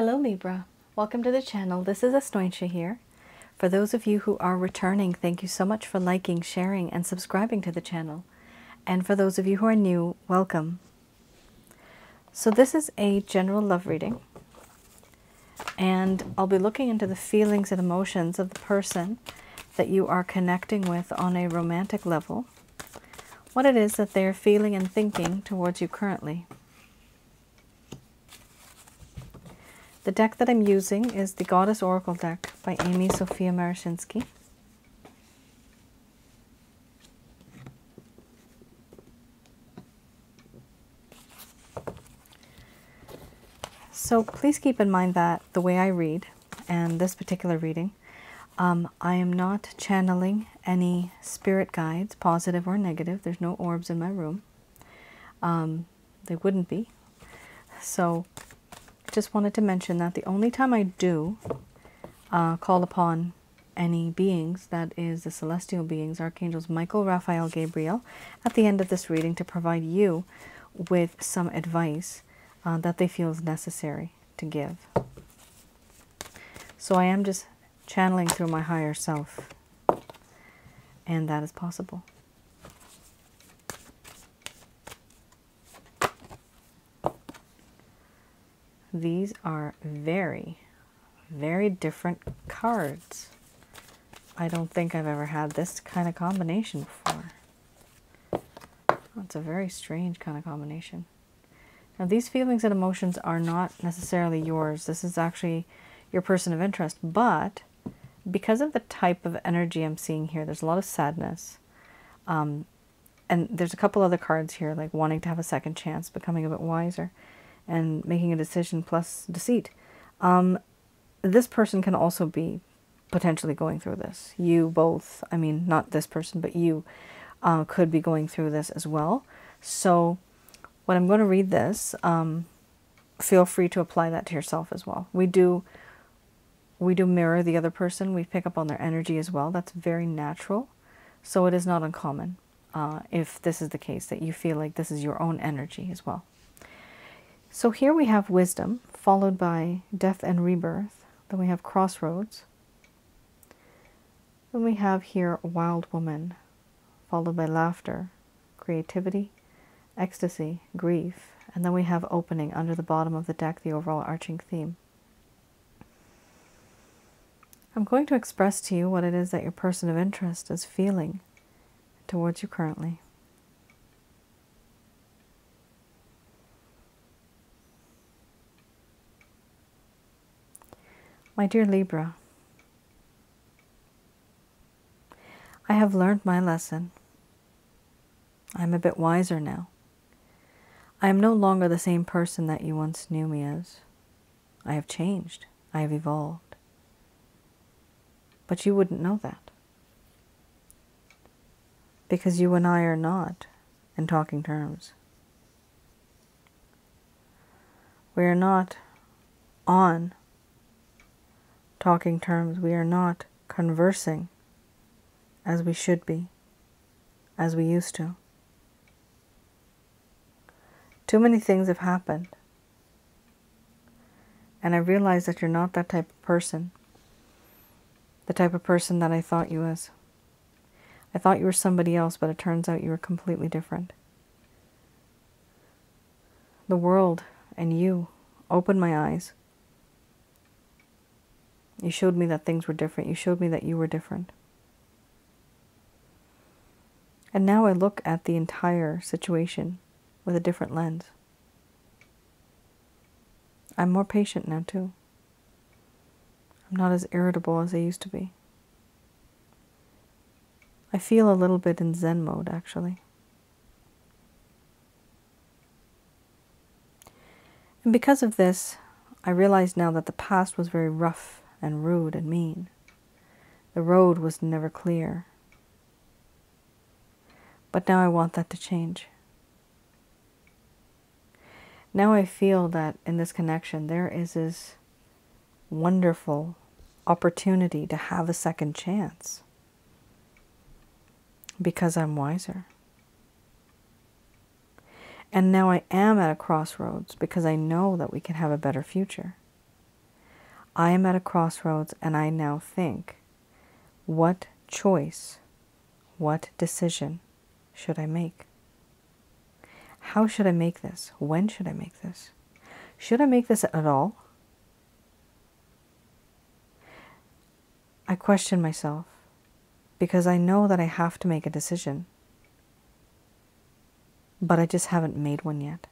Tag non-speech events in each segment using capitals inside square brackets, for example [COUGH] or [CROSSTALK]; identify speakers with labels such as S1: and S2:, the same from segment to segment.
S1: Hello Libra, welcome to the channel. This is Asnointia here. For those of you who are returning, thank you so much for liking, sharing, and subscribing to the channel. And for those of you who are new, welcome. So this is a general love reading. And I'll be looking into the feelings and emotions of the person that you are connecting with on a romantic level. What it is that they're feeling and thinking towards you currently. The deck that I'm using is the Goddess Oracle deck by Amy Sophia Marashinsky. So please keep in mind that the way I read, and this particular reading, um, I am not channeling any spirit guides, positive or negative. There's no orbs in my room. Um, they wouldn't be. So just wanted to mention that the only time I do uh, call upon any beings, that is the celestial beings, archangels Michael, Raphael, Gabriel, at the end of this reading to provide you with some advice uh, that they feel is necessary to give. So I am just channeling through my higher self, and that is possible. These are very, very different cards. I don't think I've ever had this kind of combination before. It's a very strange kind of combination. Now, these feelings and emotions are not necessarily yours. This is actually your person of interest. But because of the type of energy I'm seeing here, there's a lot of sadness. Um, and there's a couple other cards here, like wanting to have a second chance, becoming a bit wiser and making a decision plus deceit. Um, this person can also be potentially going through this. You both, I mean, not this person, but you uh, could be going through this as well. So when I'm going to read this, um, feel free to apply that to yourself as well. We do we do mirror the other person. We pick up on their energy as well. That's very natural. So it is not uncommon uh, if this is the case, that you feel like this is your own energy as well. So here we have wisdom, followed by death and rebirth. Then we have crossroads. Then we have here wild woman, followed by laughter, creativity, ecstasy, grief. And then we have opening under the bottom of the deck, the overall arching theme. I'm going to express to you what it is that your person of interest is feeling towards you currently. My dear Libra, I have learned my lesson. I am a bit wiser now. I am no longer the same person that you once knew me as. I have changed. I have evolved. But you wouldn't know that. Because you and I are not in talking terms. We are not on talking terms. We are not conversing as we should be, as we used to. Too many things have happened. And I realize that you're not that type of person. The type of person that I thought you was. I thought you were somebody else, but it turns out you were completely different. The world and you opened my eyes you showed me that things were different. You showed me that you were different. And now I look at the entire situation with a different lens. I'm more patient now, too. I'm not as irritable as I used to be. I feel a little bit in Zen mode, actually. And because of this, I realize now that the past was very rough and rude and mean. The road was never clear. But now I want that to change. Now I feel that in this connection there is this wonderful opportunity to have a second chance because I'm wiser. And now I am at a crossroads because I know that we can have a better future. I am at a crossroads and I now think, what choice, what decision should I make? How should I make this? When should I make this? Should I make this at all? I question myself because I know that I have to make a decision, but I just haven't made one yet.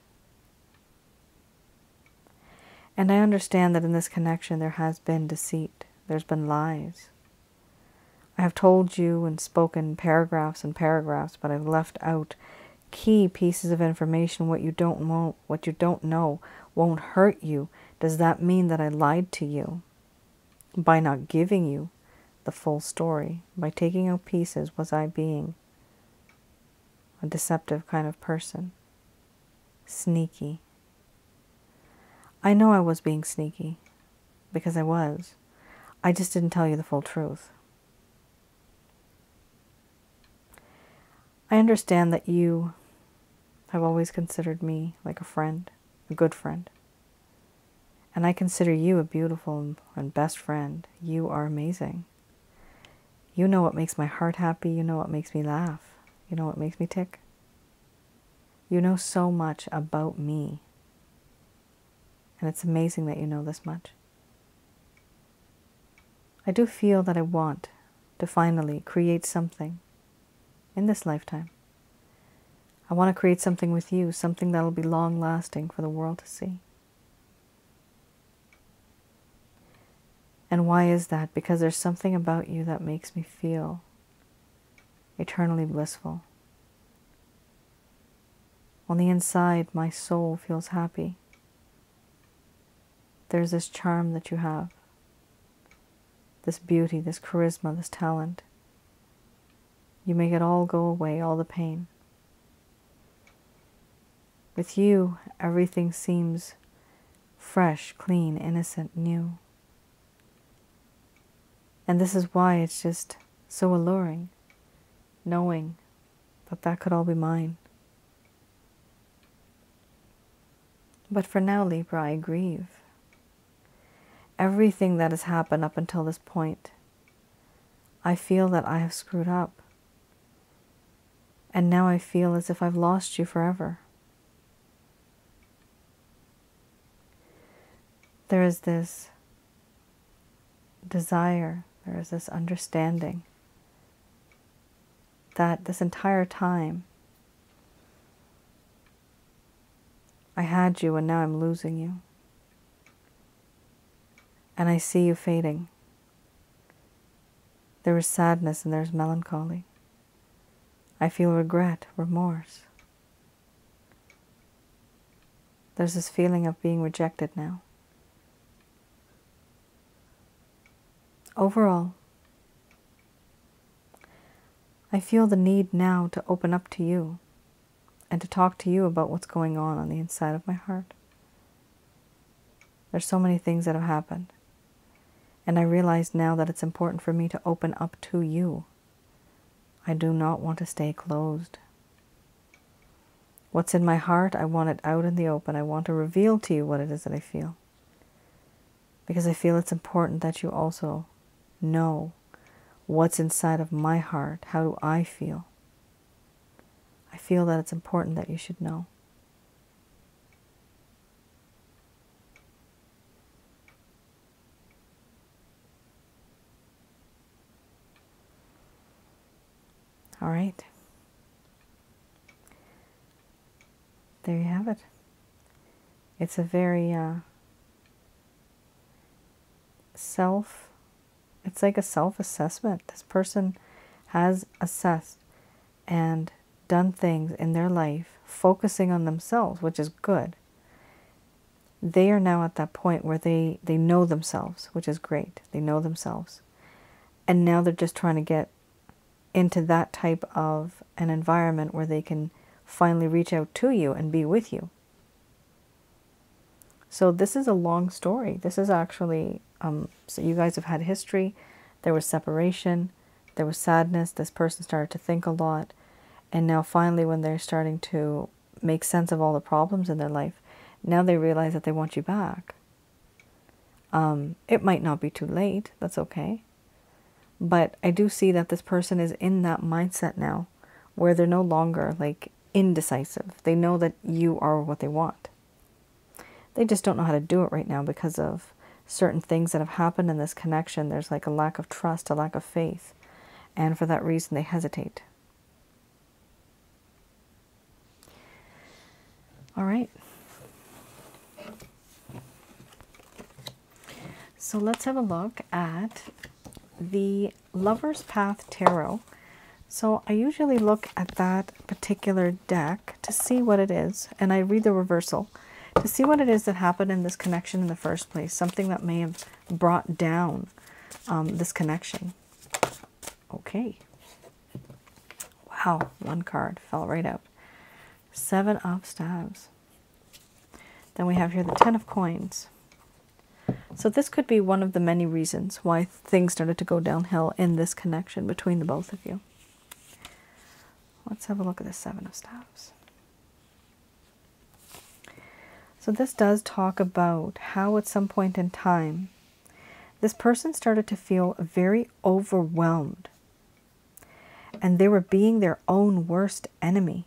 S1: And I understand that in this connection there has been deceit, there's been lies. I have told you and spoken paragraphs and paragraphs, but I've left out key pieces of information. What you don't know, what you don't know won't hurt you. Does that mean that I lied to you by not giving you the full story. By taking out pieces, was I being a deceptive kind of person? Sneaky. I know I was being sneaky because I was. I just didn't tell you the full truth. I understand that you have always considered me like a friend, a good friend. And I consider you a beautiful and best friend. You are amazing. You know what makes my heart happy. You know what makes me laugh. You know what makes me tick. You know so much about me. And it's amazing that you know this much. I do feel that I want to finally create something in this lifetime. I want to create something with you, something that will be long lasting for the world to see. And why is that? Because there's something about you that makes me feel eternally blissful. On the inside, my soul feels happy. There's this charm that you have, this beauty, this charisma, this talent. You make it all go away, all the pain. With you, everything seems fresh, clean, innocent, new. And this is why it's just so alluring, knowing that that could all be mine. But for now, Libra, I grieve. Everything that has happened up until this point, I feel that I have screwed up. And now I feel as if I've lost you forever. There is this desire there is this understanding that this entire time I had you and now I'm losing you. And I see you fading. There is sadness and there's melancholy. I feel regret, remorse. There's this feeling of being rejected now. Overall, I feel the need now to open up to you and to talk to you about what's going on on the inside of my heart. There's so many things that have happened. And I realize now that it's important for me to open up to you. I do not want to stay closed. What's in my heart, I want it out in the open. I want to reveal to you what it is that I feel. Because I feel it's important that you also know what's inside of my heart. How do I feel? I feel that it's important that you should know. All right. There you have it. It's a very uh, self it's like a self assessment. This person has assessed and done things in their life focusing on themselves, which is good. They are now at that point where they, they know themselves, which is great. They know themselves. And now they're just trying to get into that type of an environment where they can finally reach out to you and be with you. So this is a long story. This is actually um, so you guys have had history. There was separation. There was sadness. This person started to think a lot. And now finally when they're starting to make sense of all the problems in their life, now they realize that they want you back. Um, it might not be too late. That's okay. But I do see that this person is in that mindset now where they're no longer like indecisive. They know that you are what they want. They just don't know how to do it right now because of certain things that have happened in this connection. There's like a lack of trust, a lack of faith. And for that reason, they hesitate. All right. So let's have a look at the Lover's Path Tarot. So I usually look at that particular deck to see what it is, and I read the reversal to see what it is that happened in this connection in the first place, something that may have brought down um, this connection. Okay. Wow, one card fell right out. Seven of Staves. Then we have here the Ten of Coins. So this could be one of the many reasons why things started to go downhill in this connection between the both of you. Let's have a look at the Seven of Staves. So this does talk about how at some point in time this person started to feel very overwhelmed and they were being their own worst enemy.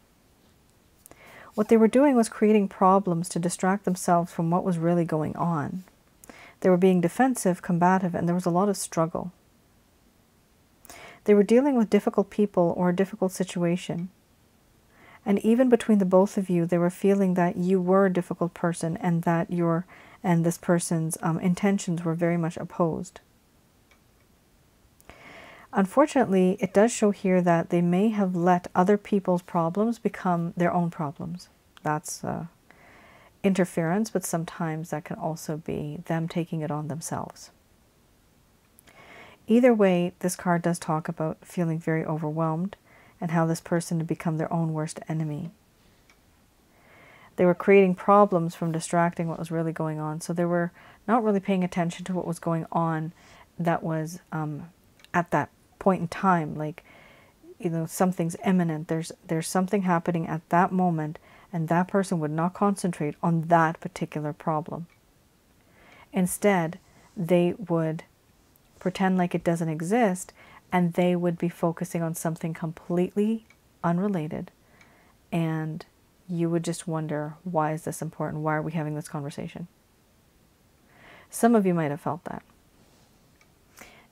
S1: What they were doing was creating problems to distract themselves from what was really going on. They were being defensive, combative, and there was a lot of struggle. They were dealing with difficult people or a difficult situation. And even between the both of you, they were feeling that you were a difficult person and that your and this person's um, intentions were very much opposed. Unfortunately, it does show here that they may have let other people's problems become their own problems. That's uh, interference, but sometimes that can also be them taking it on themselves. Either way, this card does talk about feeling very overwhelmed and how this person had become their own worst enemy. They were creating problems from distracting what was really going on. So they were not really paying attention to what was going on that was um, at that point in time. Like, you know, something's imminent. There's there's something happening at that moment, and that person would not concentrate on that particular problem. Instead, they would pretend like it doesn't exist and they would be focusing on something completely unrelated and you would just wonder why is this important? Why are we having this conversation? Some of you might have felt that.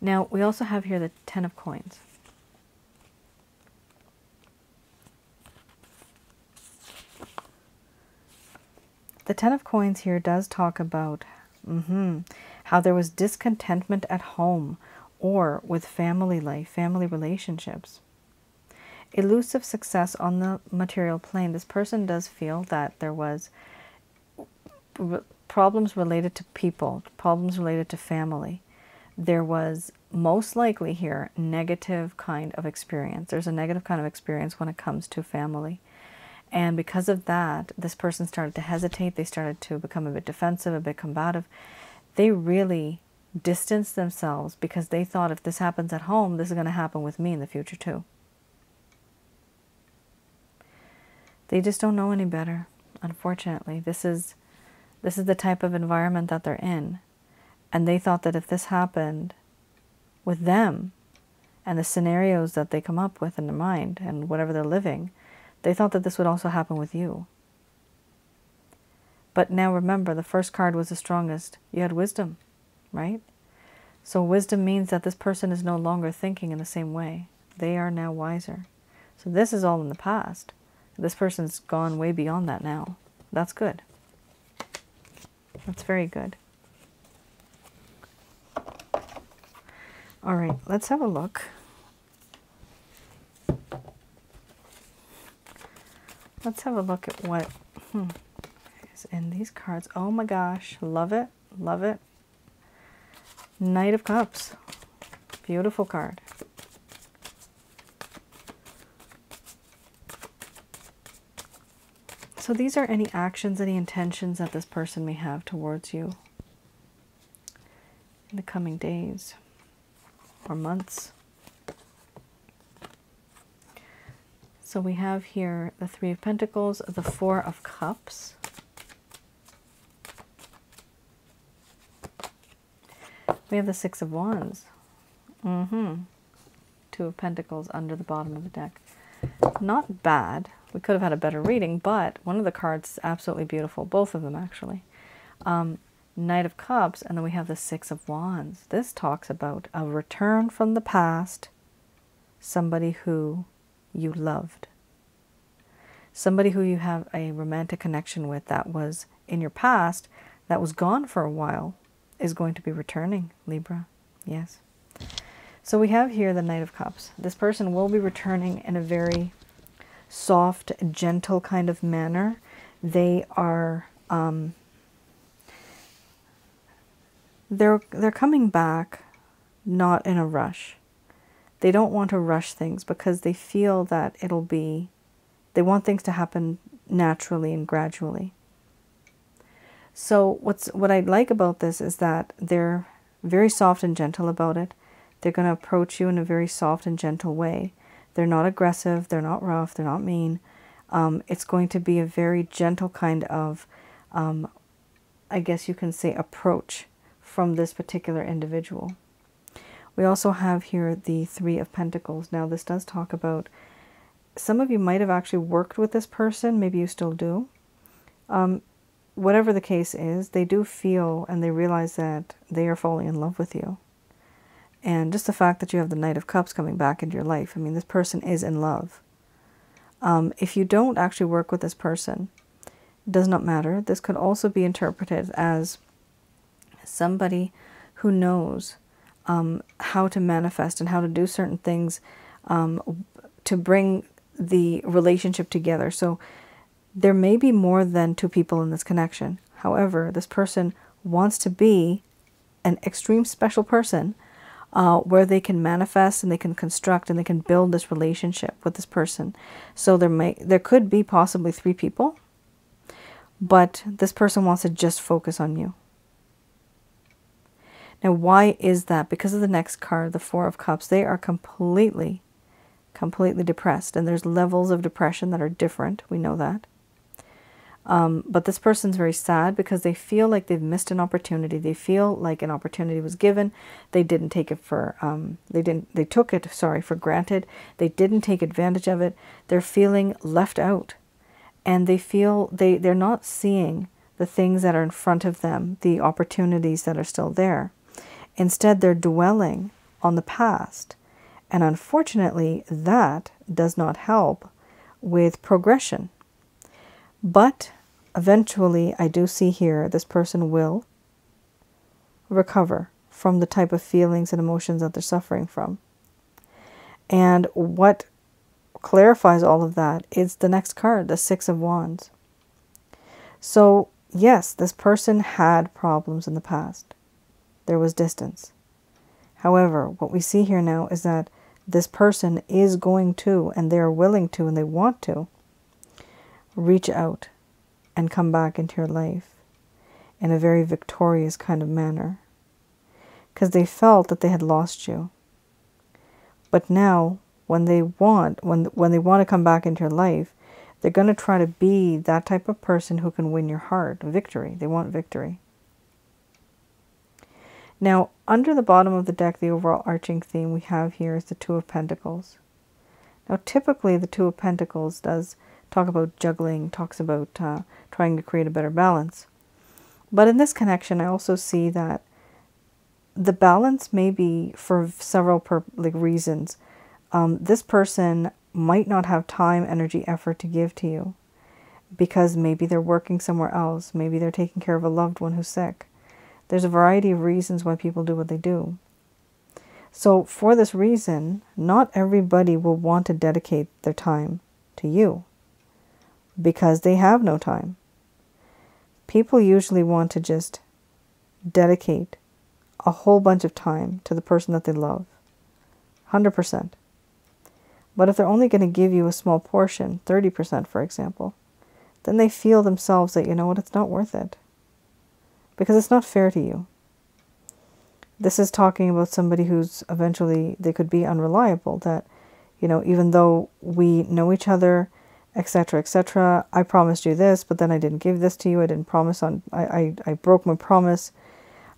S1: Now we also have here the ten of coins the ten of coins here does talk about mm -hmm, how there was discontentment at home or with family life, family relationships. Elusive success on the material plane. This person does feel that there was problems related to people, problems related to family. There was most likely here negative kind of experience. There's a negative kind of experience when it comes to family. And because of that, this person started to hesitate. They started to become a bit defensive, a bit combative. They really distanced themselves because they thought if this happens at home, this is going to happen with me in the future too. They just don't know any better, unfortunately. This is this is the type of environment that they're in. And they thought that if this happened with them and the scenarios that they come up with in their mind and whatever they're living, they thought that this would also happen with you. But now remember, the first card was the strongest. You had wisdom right? So wisdom means that this person is no longer thinking in the same way. They are now wiser. So this is all in the past. This person's gone way beyond that now. That's good. That's very good. All right, let's have a look. Let's have a look at what hmm, is in these cards. Oh my gosh, love it, love it. Knight of Cups. Beautiful card. So these are any actions, any intentions that this person may have towards you in the coming days or months. So we have here the Three of Pentacles, the Four of Cups, We have the Six of Wands. Mm-hmm. Two of Pentacles under the bottom of the deck. Not bad. We could have had a better reading, but one of the cards is absolutely beautiful. Both of them, actually. Um, Knight of Cups, and then we have the Six of Wands. This talks about a return from the past, somebody who you loved, somebody who you have a romantic connection with that was in your past, that was gone for a while, is going to be returning, Libra. Yes. So we have here the Knight of Cups. This person will be returning in a very soft, gentle kind of manner. They are um, they're they're coming back not in a rush. They don't want to rush things because they feel that it'll be they want things to happen naturally and gradually. So what's what I like about this is that they're very soft and gentle about it. They're going to approach you in a very soft and gentle way. They're not aggressive, they're not rough, they're not mean. Um, it's going to be a very gentle kind of, um, I guess you can say, approach from this particular individual. We also have here the Three of Pentacles. Now, this does talk about some of you might have actually worked with this person, maybe you still do. Um, whatever the case is, they do feel and they realize that they are falling in love with you. And just the fact that you have the Knight of Cups coming back into your life, I mean, this person is in love. Um, if you don't actually work with this person, it does not matter. This could also be interpreted as somebody who knows um, how to manifest and how to do certain things um, to bring the relationship together. So there may be more than two people in this connection. However, this person wants to be an extreme special person uh, where they can manifest and they can construct and they can build this relationship with this person. So there may there could be possibly three people, but this person wants to just focus on you. Now, why is that? Because of the next card, the Four of Cups. They are completely, completely depressed. And there's levels of depression that are different. We know that. Um, but this person's very sad because they feel like they've missed an opportunity. They feel like an opportunity was given. They didn't take it for, um, they didn't, they took it, sorry, for granted. They didn't take advantage of it. They're feeling left out. And they feel they, they're not seeing the things that are in front of them, the opportunities that are still there. Instead, they're dwelling on the past. And unfortunately, that does not help with progression. But eventually, I do see here this person will recover from the type of feelings and emotions that they're suffering from. And what clarifies all of that is the next card, the Six of Wands. So, yes, this person had problems in the past there was distance. However, what we see here now is that this person is going to, and they are willing to, and they want to, reach out and come back into your life in a very victorious kind of manner. Because they felt that they had lost you. But now, when they want, when, when they want to come back into your life, they're going to try to be that type of person who can win your heart. Victory. They want victory. Now, under the bottom of the deck, the overall arching theme we have here is the Two of Pentacles. Now, typically, the Two of Pentacles does talk about juggling, talks about uh, trying to create a better balance. But in this connection, I also see that the balance may be for several like reasons. Um, this person might not have time, energy, effort to give to you because maybe they're working somewhere else. Maybe they're taking care of a loved one who's sick. There's a variety of reasons why people do what they do. So, for this reason, not everybody will want to dedicate their time to you because they have no time. People usually want to just dedicate a whole bunch of time to the person that they love. 100%. But if they're only going to give you a small portion, 30% for example, then they feel themselves that, you know what, it's not worth it because it's not fair to you. This is talking about somebody who's eventually, they could be unreliable, that, you know, even though we know each other, etc., etc., I promised you this, but then I didn't give this to you, I didn't promise on, I, I, I broke my promise.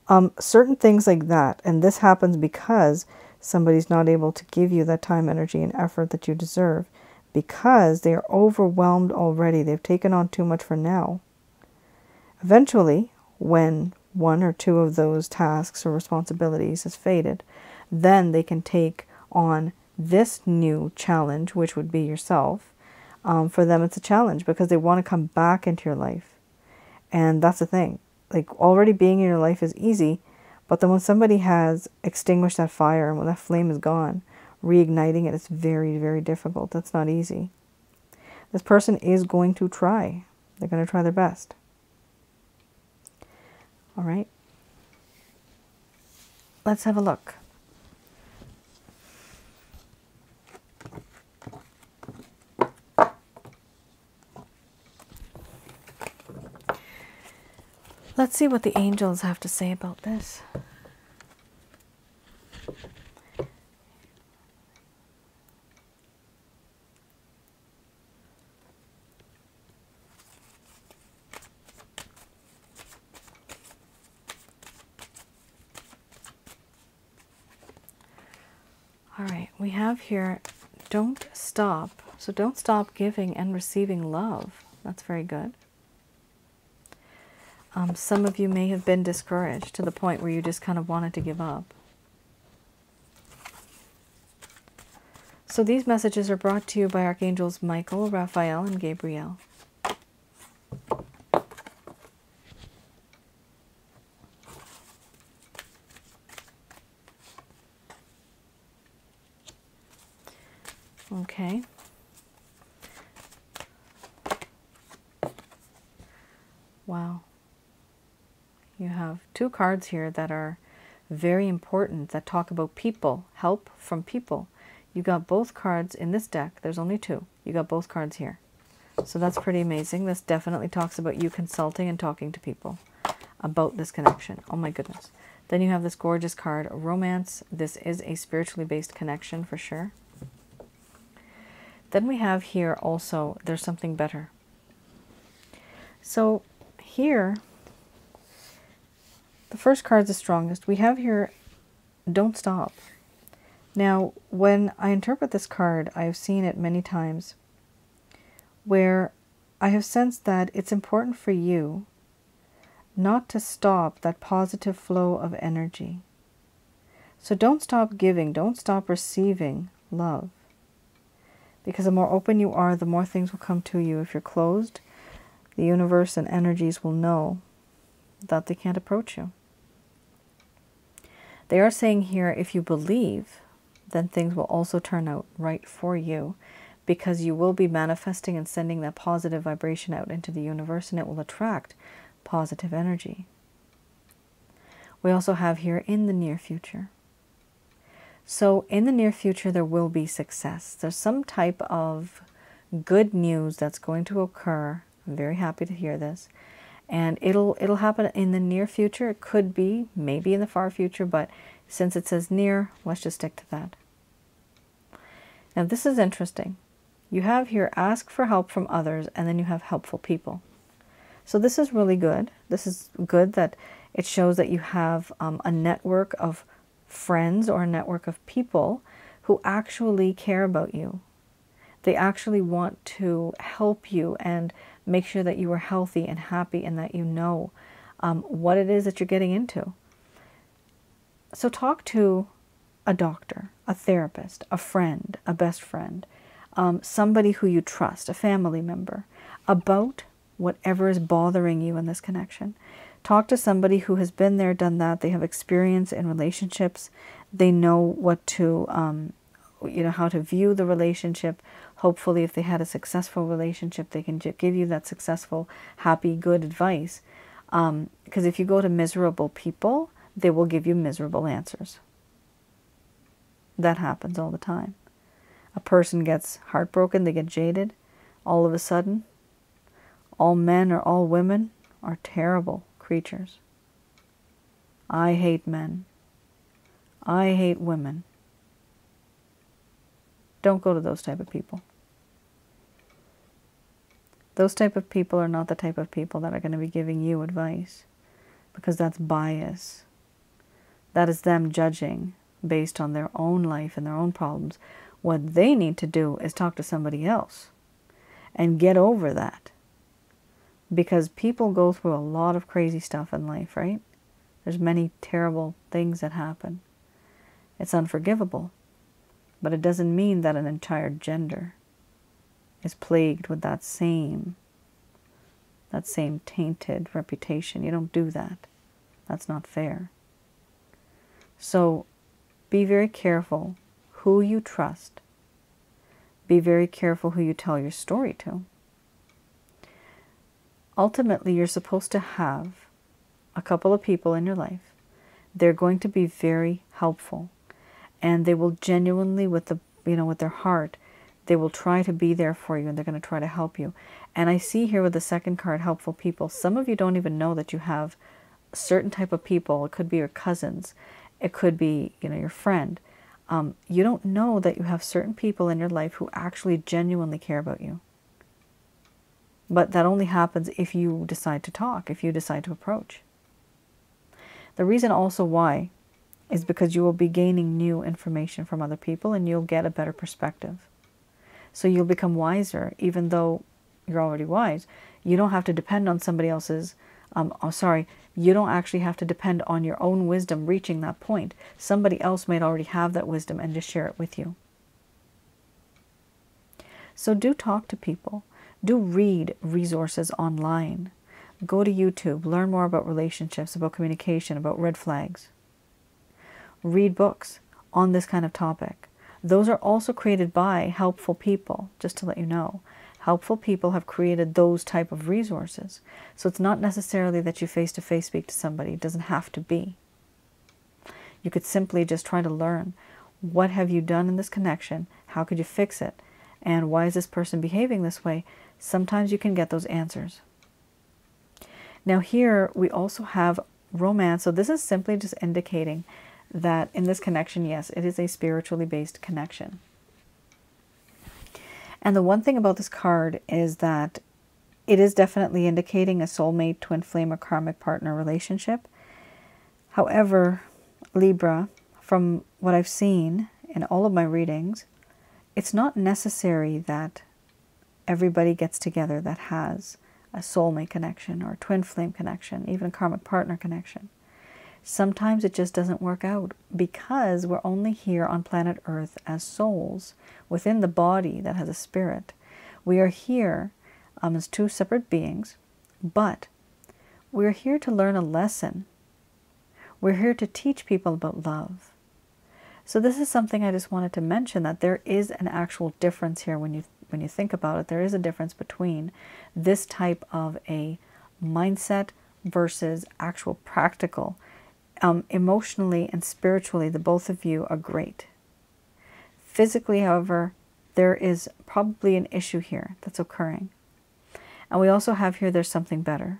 S1: Um, certain things like that, and this happens because somebody's not able to give you that time, energy, and effort that you deserve because they are overwhelmed already. They've taken on too much for now. Eventually, when one or two of those tasks or responsibilities has faded, then they can take on this new challenge, which would be yourself. Um, for them, it's a challenge because they want to come back into your life. And that's the thing. Like, already being in your life is easy, but then when somebody has extinguished that fire and when that flame is gone, reigniting it is very, very difficult. That's not easy. This person is going to try, they're going to try their best. All right. Let's have a look. Let's see what the angels have to say about this. All right, we have here don't stop. So don't stop giving and receiving love. That's very good. Um, some of you may have been discouraged to the point where you just kind of wanted to give up. So these messages are brought to you by Archangels Michael, Raphael, and Gabriel. Okay. Wow. You have two cards here that are very important that talk about people, help from people. You got both cards in this deck. There's only two. You got both cards here. So that's pretty amazing. This definitely talks about you consulting and talking to people about this connection. Oh my goodness. Then you have this gorgeous card, romance. This is a spiritually based connection for sure. Then we have here also, there's something better. So here, the first card is the strongest. We have here, don't stop. Now, when I interpret this card, I have seen it many times where I have sensed that it's important for you not to stop that positive flow of energy. So don't stop giving, don't stop receiving love. Because the more open you are, the more things will come to you. If you're closed, the universe and energies will know that they can't approach you. They are saying here if you believe, then things will also turn out right for you because you will be manifesting and sending that positive vibration out into the universe and it will attract positive energy. We also have here in the near future. So in the near future, there will be success. There's some type of good news that's going to occur. I'm very happy to hear this. And it'll it'll happen in the near future. It could be, maybe in the far future, but since it says near, let's just stick to that. Now this is interesting. You have here ask for help from others, and then you have helpful people. So this is really good. This is good that it shows that you have um, a network of friends or a network of people who actually care about you. They actually want to help you and make sure that you are healthy and happy and that you know um, what it is that you're getting into. So talk to a doctor, a therapist, a friend, a best friend, um, somebody who you trust, a family member, about whatever is bothering you in this connection. Talk to somebody who has been there, done that. They have experience in relationships. They know what to, um, you know, how to view the relationship. Hopefully, if they had a successful relationship, they can give you that successful, happy, good advice. Because um, if you go to miserable people, they will give you miserable answers. That happens all the time. A person gets heartbroken, they get jaded. All of a sudden, all men or all women are terrible creatures. I hate men. I hate women. Don't go to those type of people. Those type of people are not the type of people that are going to be giving you advice because that's bias. That is them judging based on their own life and their own problems. What they need to do is talk to somebody else and get over that. Because people go through a lot of crazy stuff in life, right? There's many terrible things that happen. It's unforgivable. But it doesn't mean that an entire gender is plagued with that same that same tainted reputation. You don't do that. That's not fair. So be very careful who you trust. Be very careful who you tell your story to. Ultimately, you're supposed to have a couple of people in your life. They're going to be very helpful and they will genuinely with the you know with their heart they will try to be there for you and they're going to try to help you. And I see here with the second card, helpful people, some of you don't even know that you have certain type of people. It could be your cousins. It could be, you know, your friend. Um, you don't know that you have certain people in your life who actually genuinely care about you. But that only happens if you decide to talk, if you decide to approach. The reason also why is because you will be gaining new information from other people and you'll get a better perspective. So you'll become wiser, even though you're already wise. You don't have to depend on somebody else's, um, oh, sorry, you don't actually have to depend on your own wisdom reaching that point. Somebody else might already have that wisdom and just share it with you. So do talk to people. Do read resources online. Go to YouTube. Learn more about relationships, about communication, about red flags. Read books on this kind of topic. Those are also created by helpful people, just to let you know. Helpful people have created those type of resources. So it's not necessarily that you face-to-face -face speak to somebody. It doesn't have to be. You could simply just try to learn what have you done in this connection? How could you fix it? And why is this person behaving this way? Sometimes you can get those answers. Now here we also have romance. So this is simply just indicating that in this connection, yes, it is a spiritually based connection. And the one thing about this card is that it is definitely indicating a soulmate, twin flame, or karmic partner relationship. However, Libra, from what I've seen in all of my readings, it's not necessary that everybody gets together that has a soulmate connection or twin flame connection, even a karmic partner connection. Sometimes it just doesn't work out because we're only here on planet Earth as souls within the body that has a spirit. We are here um, as two separate beings, but we're here to learn a lesson. We're here to teach people about love. So this is something I just wanted to mention that there is an actual difference here when you when you think about it. There is a difference between this type of a mindset versus actual practical um, emotionally and spiritually, the both of you are great. Physically, however, there is probably an issue here that's occurring. And we also have here, there's something better.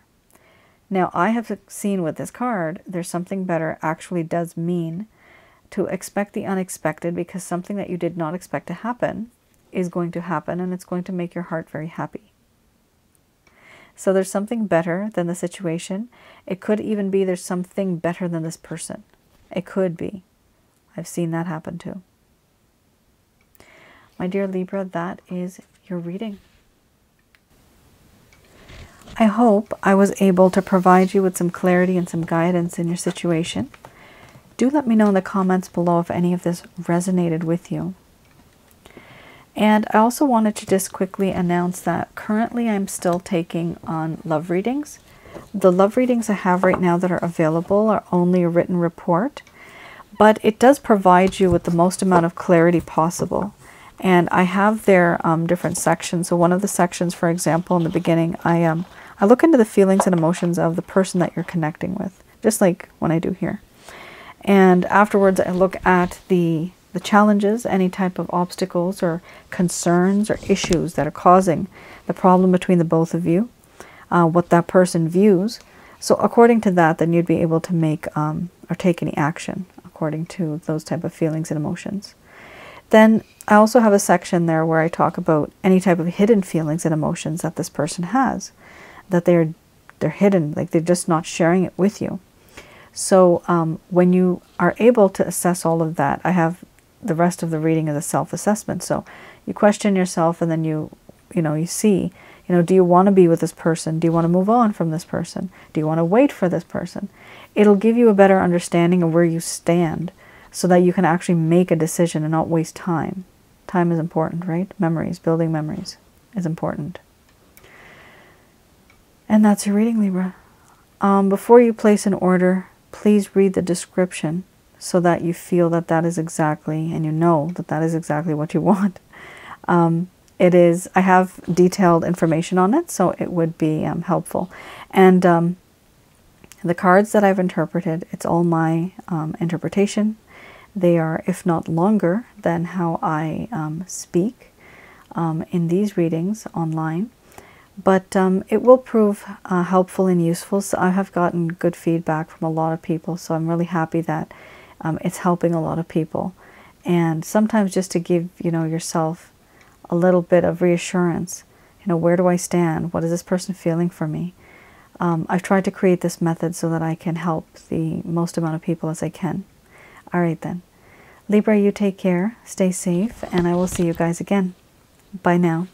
S1: Now, I have seen with this card, there's something better actually does mean to expect the unexpected because something that you did not expect to happen is going to happen and it's going to make your heart very happy. So there's something better than the situation. It could even be there's something better than this person. It could be. I've seen that happen too. My dear Libra, that is your reading. I hope I was able to provide you with some clarity and some guidance in your situation. Do let me know in the comments below if any of this resonated with you. And I also wanted to just quickly announce that currently I'm still taking on love readings. The love readings I have right now that are available are only a written report, but it does provide you with the most amount of clarity possible. And I have their um, different sections. So one of the sections, for example, in the beginning, I um, I look into the feelings and emotions of the person that you're connecting with, just like when I do here. And afterwards, I look at the the challenges, any type of obstacles or concerns or issues that are causing the problem between the both of you, uh, what that person views. So according to that, then you'd be able to make um, or take any action according to those type of feelings and emotions. Then I also have a section there where I talk about any type of hidden feelings and emotions that this person has, that they're they're hidden, like they're just not sharing it with you. So um, when you are able to assess all of that, I have the rest of the reading is a self-assessment. So you question yourself and then you, you know, you see, you know, do you want to be with this person? Do you want to move on from this person? Do you want to wait for this person? It'll give you a better understanding of where you stand so that you can actually make a decision and not waste time. Time is important, right? Memories, building memories is important. And that's your reading, Libra. Um, before you place an order, please read the description so that you feel that that is exactly, and you know that that is exactly what you [LAUGHS] want. Um, it is, I have detailed information on it, so it would be um, helpful. And um, the cards that I've interpreted, it's all my um, interpretation. They are, if not longer, than how I um, speak um, in these readings online. But um, it will prove uh, helpful and useful. So I have gotten good feedback from a lot of people, so I'm really happy that um, it's helping a lot of people. And sometimes just to give you know yourself a little bit of reassurance, you know, where do I stand? What is this person feeling for me? Um, I've tried to create this method so that I can help the most amount of people as I can. All right then. Libra, you take care, stay safe, and I will see you guys again. Bye now.